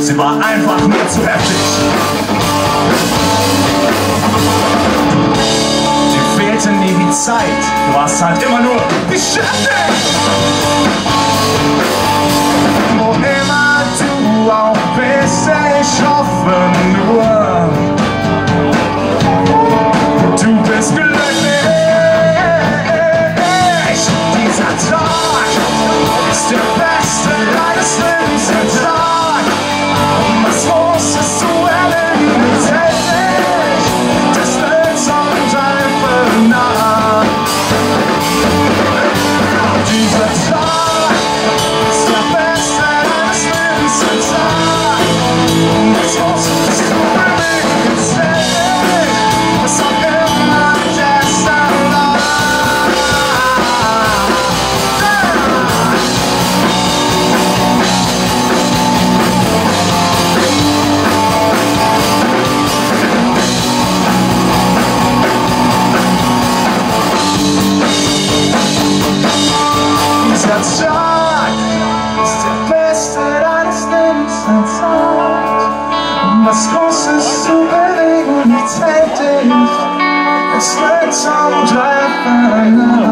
Sie war einfach nur zu heftig. Dir fehlte nie die Zeit, du warst halt immer nur beschäftigt. Wo immer du auch bist, ich hoffe nur, My source is too many tempted It's like some dry fire